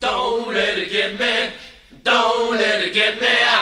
Don't let it get me. Don't let it get me.